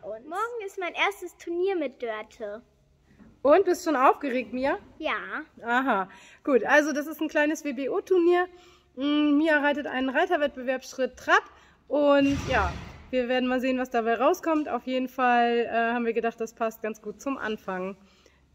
von uns. Morgen ist mein erstes Turnier mit Dörte. Und bist schon aufgeregt, Mia? Ja. Aha, gut. Also das ist ein kleines WBO-Turnier. Mm, Mia reitet einen Reiterwettbewerb Schritt Trab. Und ja, wir werden mal sehen, was dabei rauskommt. Auf jeden Fall äh, haben wir gedacht, das passt ganz gut zum Anfang.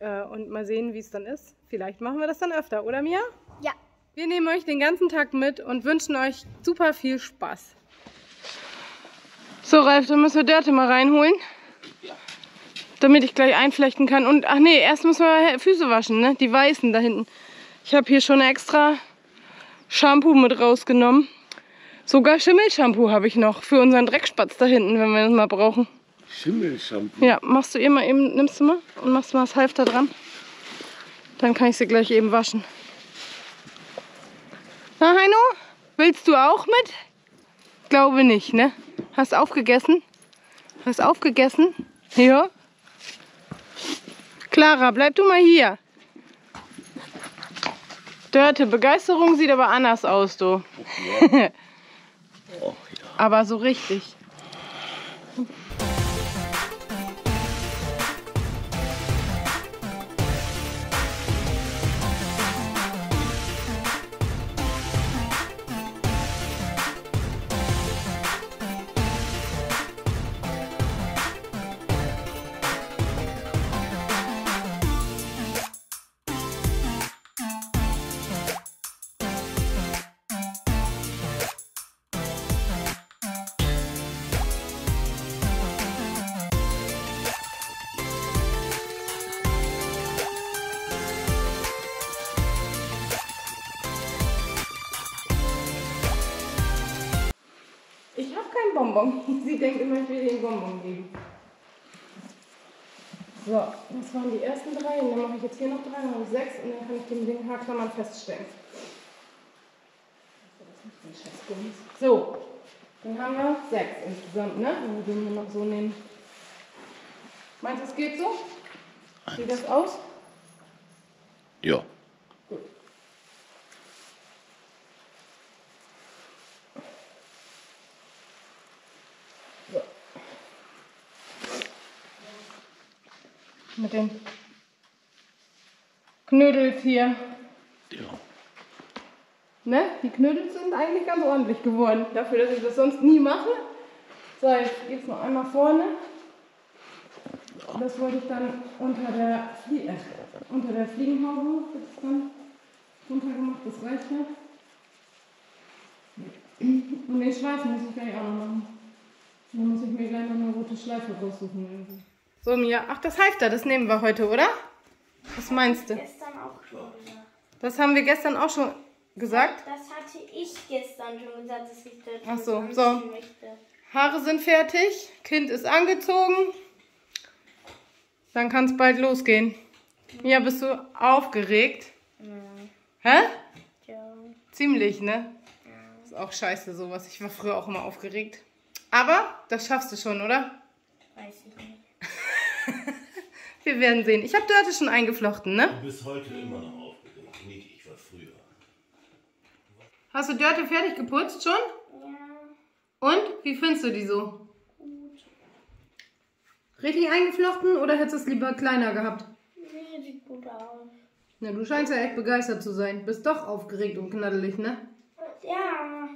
Äh, und mal sehen, wie es dann ist. Vielleicht machen wir das dann öfter, oder Mia? Ja. Wir nehmen euch den ganzen Tag mit und wünschen euch super viel Spaß. So, Ralf, dann müssen wir Dörte mal reinholen. Damit ich gleich einflechten kann. Und, ach nee, erst müssen wir Füße waschen, ne? Die weißen da hinten. Ich habe hier schon extra Shampoo mit rausgenommen. Sogar Schimmelshampoo habe ich noch für unseren Dreckspatz da hinten, wenn wir das mal brauchen. Schimmelshampoo. Ja, machst du ihr mal eben, nimmst du mal und machst mal das Halfter dran. Dann kann ich sie gleich eben waschen. Na, Heino, willst du auch mit? Glaube nicht, ne? Hast aufgegessen? Hast aufgegessen? Ja. Clara, bleib du mal hier. Dörte, Begeisterung sieht aber anders aus, du. Oh, ja. Aber so richtig. Bonbon. Sie denkt immer, ich will einen Bonbon geben. So, das waren die ersten drei. Und dann mache ich jetzt hier noch drei, dann habe ich sechs und dann kann ich den Ding Haarklammern feststellen. So, dann haben wir sechs insgesamt, ne? Wenn wir den hier noch so nehmen. Meinst du, es geht so? Sieht das aus? Ja. Mit den Knödels hier. ja. Ne? Die Knödel sind eigentlich ganz ordentlich geworden. Dafür, dass ich das sonst nie mache. So, jetzt geht's noch einmal vorne. Das wollte ich dann unter der, Flie äh, unter der Fliegenhaube dann runtergemacht. Das reicht ja. Und den Schweif muss ich gleich auch noch machen. Dann muss ich mir gleich noch eine rote Schleife raussuchen. Irgendwie. So, Mia. Ach, das Halfter, das nehmen wir heute, oder? Was meinst du? Gestern auch schon gesagt. Das haben wir gestern auch schon gesagt. Das hatte ich gestern schon gesagt, dass ich das Ach so, so. möchte. Haare sind fertig, Kind ist angezogen. Dann kann es bald losgehen. Ja, bist du aufgeregt? Hä? Ja. Ziemlich, ne? Ist auch scheiße sowas. Ich war früher auch immer aufgeregt. Aber das schaffst du schon, oder? Weiß ich nicht. Wir werden sehen. Ich habe Dörte schon eingeflochten, ne? Du bist heute immer noch aufgeregt. Nicht, ich war früher. Hast du Dörte fertig geputzt schon? Ja. Und? Wie findest du die so? Gut. Richtig eingeflochten oder hättest du es lieber kleiner gehabt? Nee, sieht gut aus. Na, du scheinst ja echt begeistert zu sein. Bist doch aufgeregt und knaddelig, ne? Ja.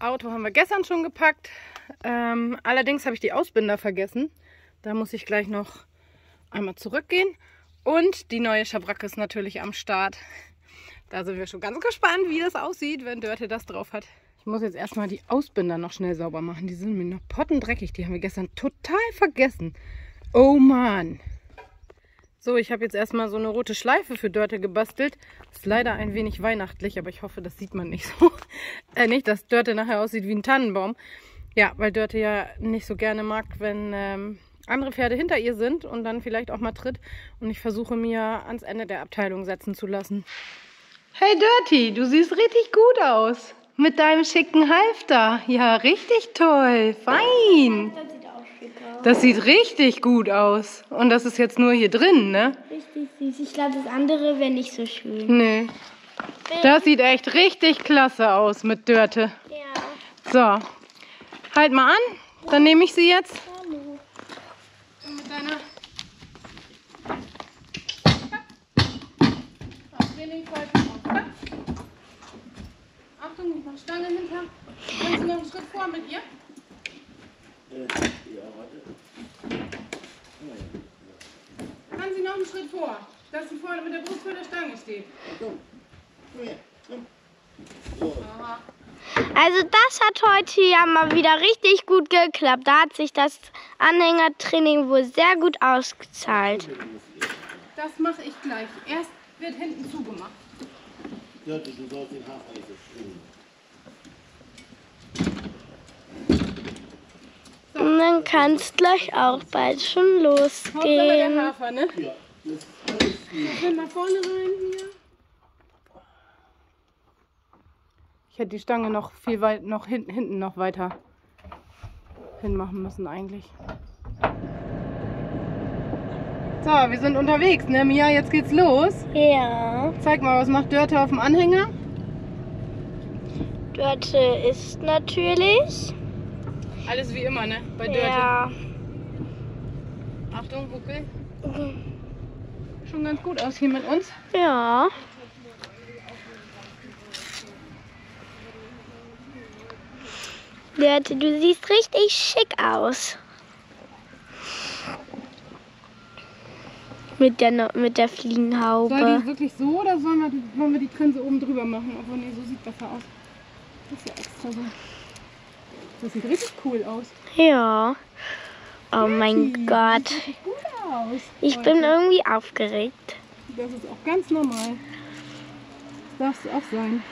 Auto haben wir gestern schon gepackt. Ähm, allerdings habe ich die Ausbinder vergessen. Da muss ich gleich noch einmal zurückgehen. Und die neue Schabracke ist natürlich am Start. Da sind wir schon ganz gespannt, wie das aussieht, wenn Dörte das drauf hat. Ich muss jetzt erstmal die Ausbinder noch schnell sauber machen. Die sind mir noch pottendreckig. Die haben wir gestern total vergessen. Oh Mann. So, ich habe jetzt erstmal so eine rote Schleife für Dörte gebastelt. Ist leider ein wenig weihnachtlich, aber ich hoffe, das sieht man nicht so. äh, nicht, dass Dörte nachher aussieht wie ein Tannenbaum. Ja, weil Dörte ja nicht so gerne mag, wenn ähm, andere Pferde hinter ihr sind und dann vielleicht auch mal tritt. Und ich versuche mir ans Ende der Abteilung setzen zu lassen. Hey Dirty, du siehst richtig gut aus. Mit deinem schicken Halfter. Ja, richtig toll. Fein. Das sieht auch schick aus. Das sieht richtig gut aus. Und das ist jetzt nur hier drin, ne? Richtig süß. Ich glaube, das andere wäre nicht so schön. Nee. Das sieht echt richtig klasse aus mit Dörte. Ja. So. Halt mal an, dann nehme ich sie jetzt. Hallo. Mit deiner. Achtung, ich mache Stange hinter. Kannst du noch einen Schritt vor mit ihr? Kann sie noch einen Schritt vor, dass sie vorne mit der Brust vor der Stange steht. Aha. Also das hat heute ja mal wieder richtig gut geklappt. Da hat sich das Anhängertraining wohl sehr gut ausgezahlt. Das mache ich gleich. Erst wird hinten zugemacht. Ja, du sollst den Hafer nicht so schwingen. Und dann kann es gleich auch bald schon Hauptsache der losgehen. Hafer, ne? Ja, das ist alles gut. Schön nach vorne rein hier. Ich hätte die Stange noch viel weit, noch hinten, hinten noch weiter hinmachen müssen eigentlich. So, wir sind unterwegs, ne Mia? Jetzt geht's los. Ja, Zeig mal, was macht Dörte auf dem Anhänger? Dörte ist natürlich. Alles wie immer, ne? Bei Dörte. Ja. Achtung, Huckel. Schon ganz gut aus hier mit uns. Ja. Dörte, du siehst richtig schick aus. Mit der, mit der Soll Fliegenhaube. die wirklich so oder sollen wir, die- wollen wir die Grenze oben drüber machen? Obwohl, nee, so sieht besser aus. Das ist ja extra so. Das sieht richtig cool aus. Ja. Oh mein Gott. Sieht richtig gut aus. Ich bin irgendwie aufgeregt. Das ist auch ganz normal. Das darfst du auch sein.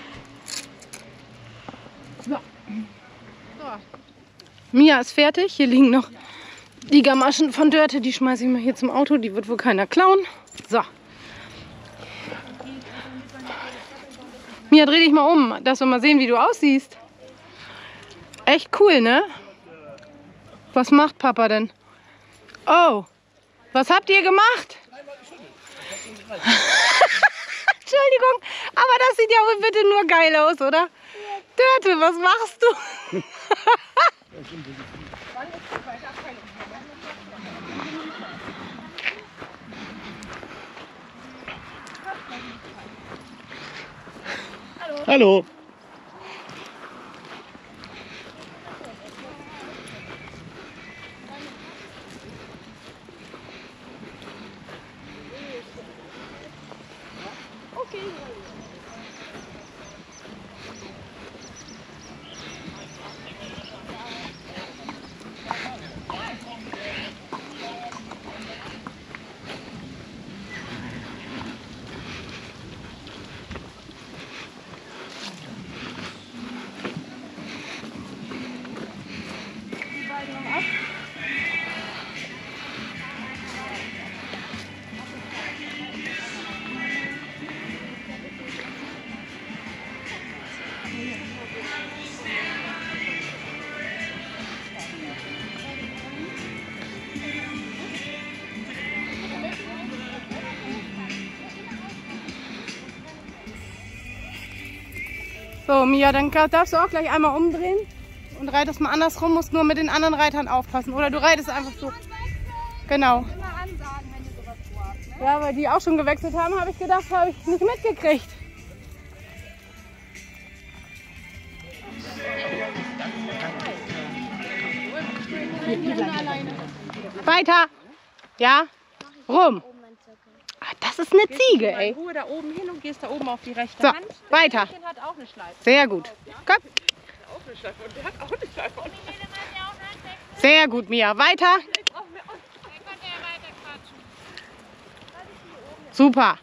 So. Mia ist fertig. Hier liegen noch die Gamaschen von Dörte. Die schmeiße ich mal hier zum Auto. Die wird wohl keiner klauen. So. Mia, dreh dich mal um, dass wir mal sehen, wie du aussiehst. Echt cool, ne? Was macht Papa denn? Oh, was habt ihr gemacht? Entschuldigung, aber das sieht ja wohl bitte nur geil aus, oder? Dörte, was machst du? Hallo. Mia, dann darfst du auch gleich einmal umdrehen und reitest mal andersrum, musst nur mit den anderen Reitern aufpassen. Oder du reitest einfach so. Genau. Ja, weil die auch schon gewechselt haben, habe ich gedacht, habe ich nicht mitgekriegt. Weiter. Ja. Rum. Das ist eine Ziege, Mal ey. Ruhe da oben hin und gehst da oben auf die rechte So, Hand. Das weiter. Mädchen hat auch eine Schleife. Sehr gut. Komm. Auch eine Schleife. Und der hat auch eine Schleife. Und Sehr gut, Mia. Weiter. Super.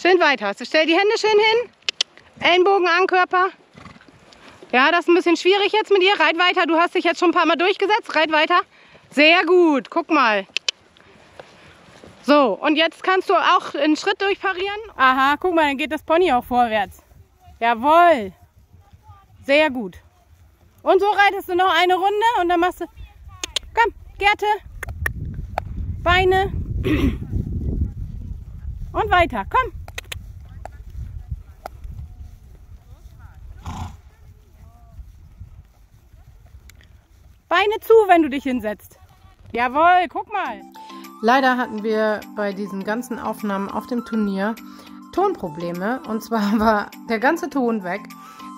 Schön weiter. So, stell die Hände schön hin. Ellenbogen an Körper. Ja, das ist ein bisschen schwierig jetzt mit dir. Reit weiter. Du hast dich jetzt schon ein paar Mal durchgesetzt. Reit weiter. Sehr gut. Guck mal. So, und jetzt kannst du auch einen Schritt durchparieren. Aha, guck mal, dann geht das Pony auch vorwärts. Jawohl. Sehr gut. Und so reitest du noch eine Runde und dann machst du. Komm, Gerte. Beine. Und weiter. Komm. Beine zu, wenn du dich hinsetzt. Jawohl, guck mal. Leider hatten wir bei diesen ganzen Aufnahmen auf dem Turnier Tonprobleme. Und zwar war der ganze Ton weg.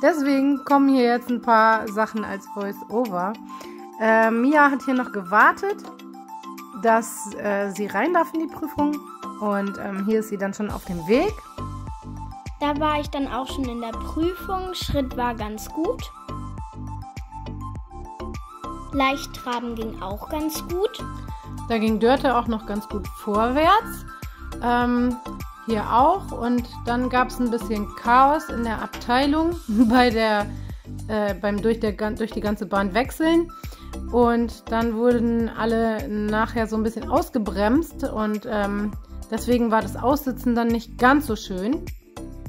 Deswegen kommen hier jetzt ein paar Sachen als Voice-Over. Äh, Mia hat hier noch gewartet, dass äh, sie rein darf in die Prüfung. Und ähm, hier ist sie dann schon auf dem Weg. Da war ich dann auch schon in der Prüfung. Schritt war ganz gut. Leichttraben ging auch ganz gut. Da ging Dörte auch noch ganz gut vorwärts. Ähm, hier auch. Und dann gab es ein bisschen Chaos in der Abteilung bei der, äh, beim durch, der, durch die ganze Bahn wechseln. Und dann wurden alle nachher so ein bisschen ausgebremst und ähm, deswegen war das Aussitzen dann nicht ganz so schön.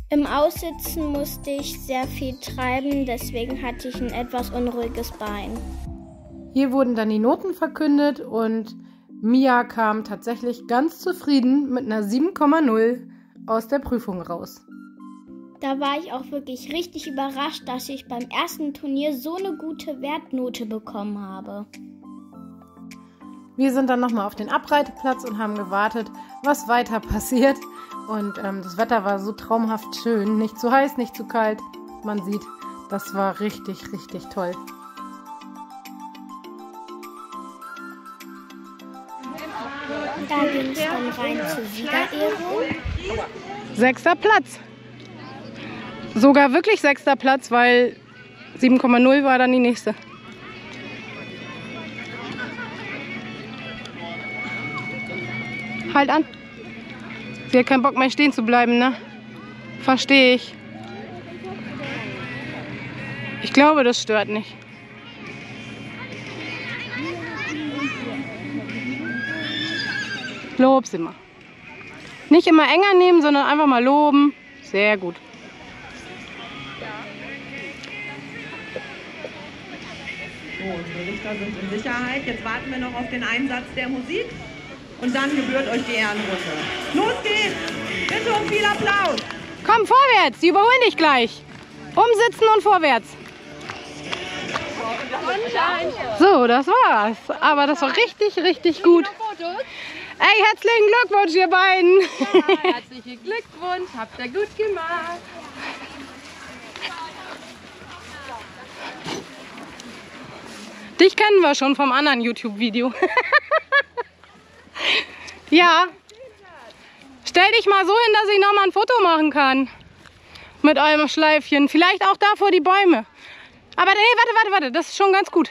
Im Aussitzen musste ich sehr viel treiben, deswegen hatte ich ein etwas unruhiges Bein. Hier wurden dann die Noten verkündet und Mia kam tatsächlich ganz zufrieden mit einer 7,0 aus der Prüfung raus. Da war ich auch wirklich richtig überrascht, dass ich beim ersten Turnier so eine gute Wertnote bekommen habe. Wir sind dann nochmal auf den Abreiteplatz und haben gewartet, was weiter passiert. Und ähm, das Wetter war so traumhaft schön. Nicht zu heiß, nicht zu kalt. Man sieht, das war richtig, richtig toll. Da ging es dann rein zur Siegerehrung. Sechster Platz. Sogar wirklich sechster Platz, weil 7,0 war dann die nächste. Halt an. Sie hat keinen Bock mehr stehen zu bleiben, ne? Verstehe ich. Ich glaube, das stört nicht. Lob sie mal. Nicht immer enger nehmen, sondern einfach mal loben. Sehr gut. So, unsere Richter sind in Sicherheit. Jetzt warten wir noch auf den Einsatz der Musik. Und dann gebührt euch die Ehrenrunde. Los geht's! Bitte um viel Applaus! Komm, vorwärts, die überholen dich gleich. Umsitzen und vorwärts. So, das war's. Aber das war richtig, richtig gut. Ey, herzlichen Glückwunsch, ihr beiden. Ja, herzlichen Glückwunsch, habt ihr gut gemacht. Dich kennen wir schon vom anderen YouTube-Video. ja. Stell dich mal so hin, dass ich noch mal ein Foto machen kann. Mit eurem Schleifchen. Vielleicht auch da vor die Bäume. Aber nee, warte, warte, warte. Das ist schon ganz gut.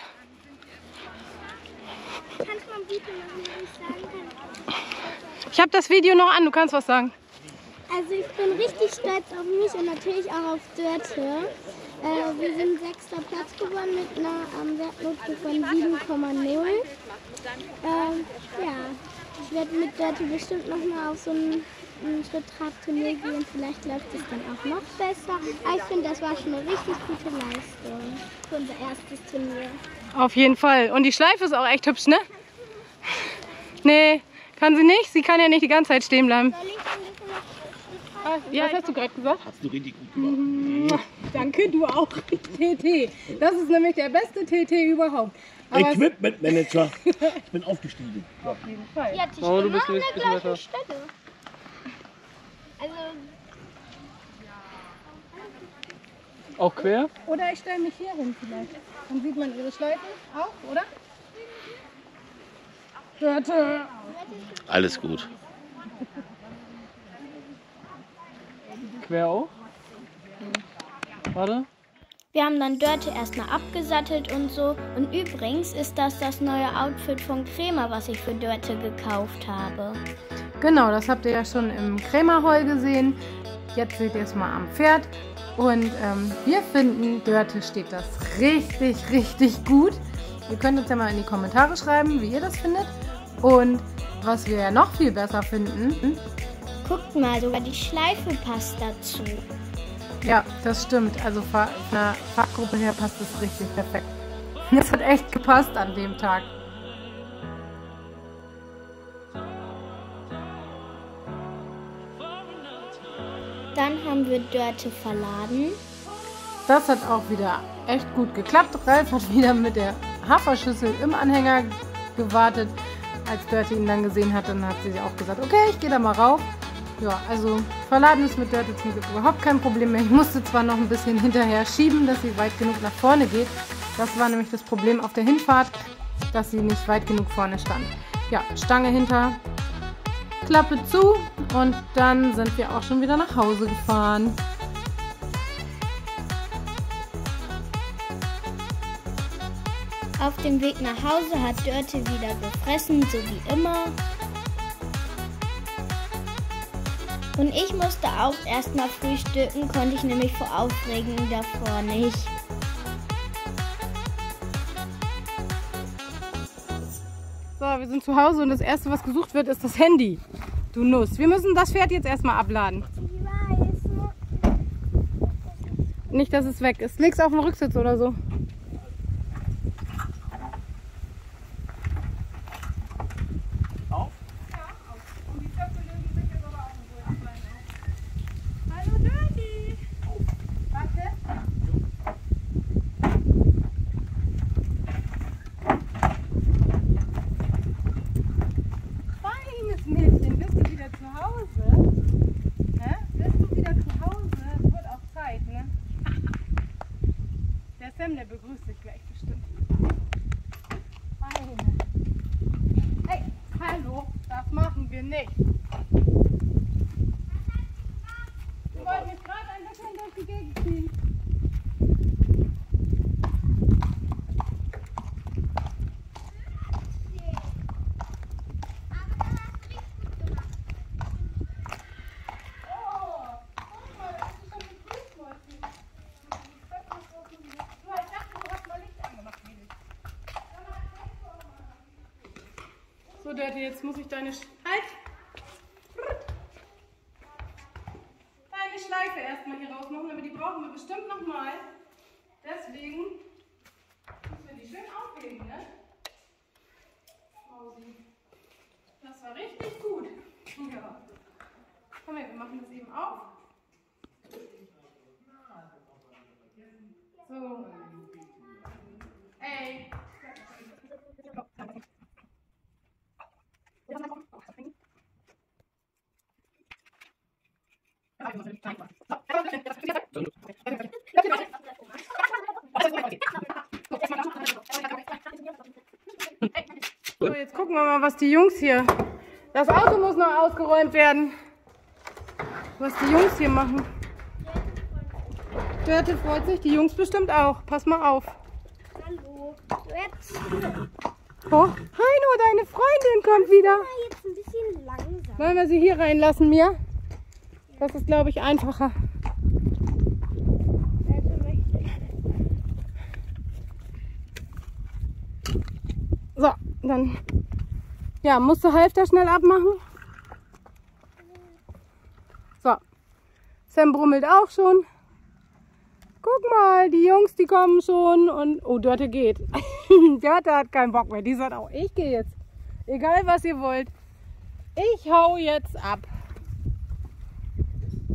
Kannst du mal ein Video machen, wenn ich sagen kann? Ich habe das Video noch an. Du kannst was sagen. Also ich bin richtig stolz auf mich und natürlich auch auf Dörte. Äh, wir sind sechster Platz geworden mit einer ähm, Wertnote von 7,0. Ähm, ja, ich werde mit Dörte bestimmt noch mal auf so ein, ein Schritt-Trab-Turnier gehen. Vielleicht läuft es dann auch noch besser. Aber ich finde, das war schon eine richtig gute Leistung für unser erstes Turnier. Auf jeden Fall. Und die Schleife ist auch echt hübsch, ne? Nee, kann sie nicht. Sie kann ja nicht die ganze Zeit stehen bleiben. Noch Ja, was hast du gerade gesagt? Hast du richtig gut gemacht. Danke, du auch. TT. Das ist nämlich der beste TT überhaupt. Aber Equipment Manager. Ich bin aufgestiegen. Ja. Die hat sich Oh, du bist an der gleichen weiter. Stelle. Also, Auch quer? Oder ich stelle mich hier hin vielleicht. Dann sieht man ihre Schleifen auch, oder? Dörte. Alles gut. Quer auch? Warte. Wir haben dann Dörte erstmal abgesattelt und so. Und übrigens ist das das neue Outfit von Crema, was ich für Dörte gekauft habe. Genau, das habt ihr ja schon im Krämerheu gesehen. Jetzt seht ihr es mal am Pferd. Und ähm, wir finden, Dörte steht das richtig, richtig gut. Ihr könnt uns ja mal in die Kommentare schreiben, wie ihr das findet. Und was wir ja noch viel besser finden, Guckt mal, sogar die Schleife passt dazu. ja, das stimmt. Also von der Fachgruppe her passt es richtig perfekt. Das hat echt gepasst an dem Tag. Dann haben wir Dörte verladen. Das hat auch wieder echt gut geklappt. Ralf hat wieder mit der Haferschüssel im Anhänger gewartet. Als Dörte ihn dann gesehen hat, dann hat sie auch gesagt, okay, ich gehe da mal rauf. Ja, also verladen ist mit Dörte zum Glück überhaupt kein Problem mehr. Ich musste zwar noch ein bisschen hinterher schieben, dass sie weit genug nach vorne geht. Das war nämlich das Problem auf der Hinfahrt, dass sie nicht weit genug vorne stand. Ja, Stange hinter, Klappe zu und dann sind wir auch schon wieder nach Hause gefahren. Auf dem Weg nach Hause hat Dörte wieder gefressen, so wie immer. Und ich musste auch erstmal frühstücken, konnte ich nämlich vor Aufregen davor nicht. So, wir sind zu Hause und das erste, was gesucht wird, ist das Handy. Du Nuss. Wir müssen das Pferd jetzt erstmal abladen. Ich weiß. Nicht, dass es weg ist. Leg's auf den Rücksitz oder so. Feines Mädchen, bist du wieder zu Hause? Hä? Bist du wieder zu Hause? Es wird auch Zeit, ne? Der Sam, der begrüßt dich gleich bestimmt. Feine. Hey, hallo, das machen wir nicht. Wir wollten jetzt gerade ein bisschen durch die Gegend ziehen. Dirty, jetzt muss ich deine halt! Deine Schleife erstmal hier rausmachen, aber die brauchen wir bestimmt nochmal. Deswegen müssen wir die schön aufheben, ne? Mausi. Das war richtig gut. Ja. Komm her, wir machen das eben auf. So. Ey. So, jetzt gucken wir mal, was die Jungs hier. Das Auto muss noch ausgeräumt werden. Was die Jungs hier machen. Dörte freut sich, die Jungs bestimmt auch. Pass mal auf. Hallo. Jetzt, Oh, Heino, deine Freundin kommt wieder. jetzt ein bisschen langsam. Wollen wir sie hier reinlassen, Mia? Das ist, glaube ich, einfacher. So, dann ja, musst du Halfter schnell abmachen. So, Sam brummelt auch schon. Guck mal, die Jungs, die kommen schon und oh, Dörte geht. Dörte hat keinen Bock mehr. Die sagt auch, ich gehe jetzt. Egal was ihr wollt. Ich hau jetzt ab.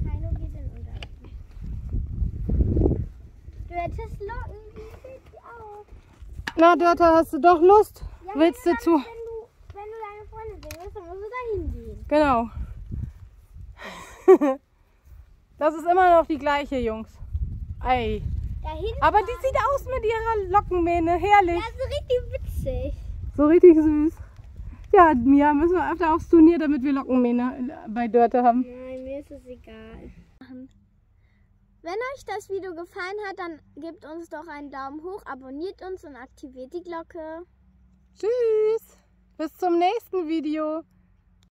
Heino geht in Unterricht. Hättest Locken, die aus? Na, Dörte, hast du doch Lust? Ja, Willst du zu? Wenn du, wenn du deine Freundin sehen willst, dann musst du da hingehen. Genau. das ist immer noch die gleiche, Jungs. Ei. Aber die sieht aus mit ihrer Lockenmähne. Herrlich. Das ist richtig witzig. So richtig süß. Ja, Mia, müssen wir öfter aufs Turnier, damit wir Lockenmähne bei Dörte haben. Nein, mir ist es egal. Wenn euch das Video gefallen hat, dann gebt uns doch einen Daumen hoch, abonniert uns und aktiviert die Glocke. Tschüss. Bis zum nächsten Video.